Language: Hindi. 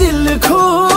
दिल खो